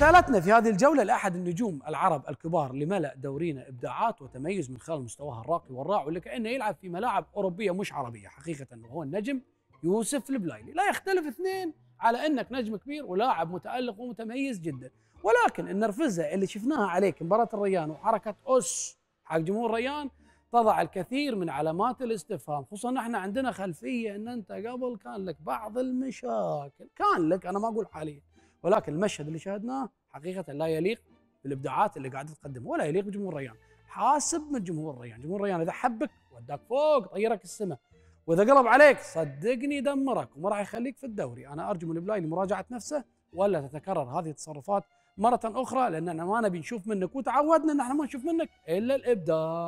اختالتنا في هذه الجولة لأحد النجوم العرب الكبار لملأ دورينا إبداعات وتميز من خلال مستواه الراقي والراع واللي كأنه يلعب في ملاعب أوروبية مش عربية حقيقة وهو النجم يوسف البلايلي. لا يختلف اثنين على أنك نجم كبير ولاعب متألق ومتميز جدا. ولكن النرفزة اللي شفناها عليك مباراة الريان وحركة أس حق جمهور الريان تضع الكثير من علامات الاستفهام خصوصا إحنا عندنا خلفية إن أنت قبل كان لك بعض المشاكل. كان لك أنا ما أقول حاليا. ولكن المشهد اللي شاهدناه حقيقة لا يليق بالإبداعات اللي قاعد تقدمها ولا يليق بجمهور الريان. حاسب من جمهور الريان. جمهور الريان إذا حبك وداك فوق طيرك السماء. وإذا قلب عليك صدقني دمرك وما راح يخليك في الدوري. أنا أرجو من البلاي لمراجعة نفسه ولا تتكرر هذه التصرفات مرة أخرى لأن ما نبي نشوف منك وتعودنا إن إحنا ما نشوف منك إلا الإبداع.